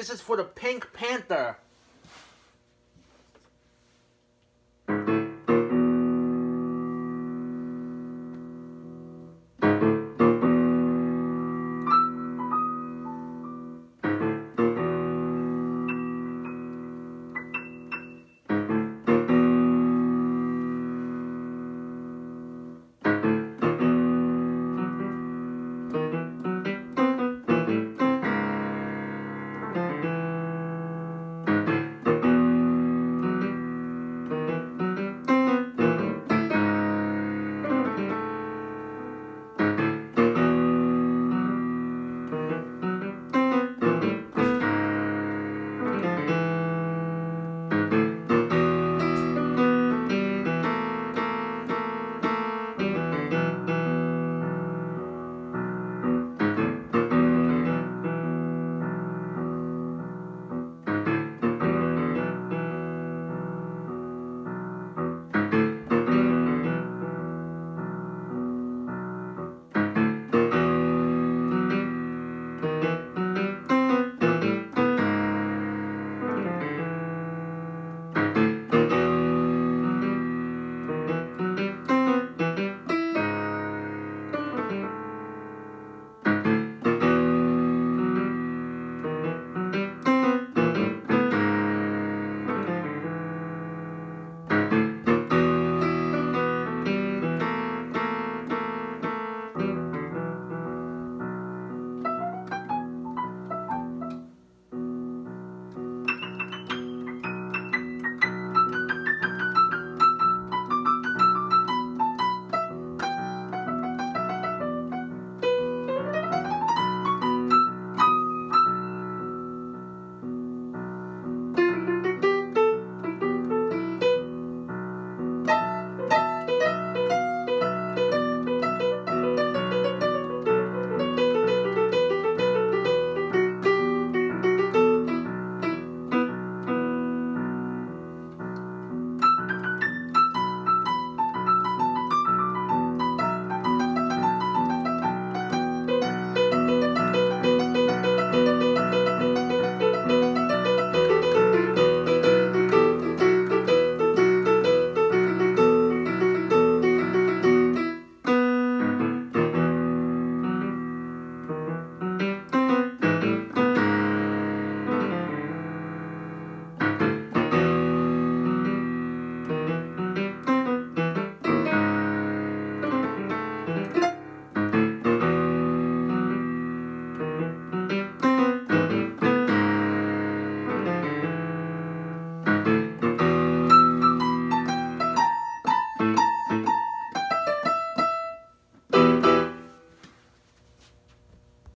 This is for the Pink Panther.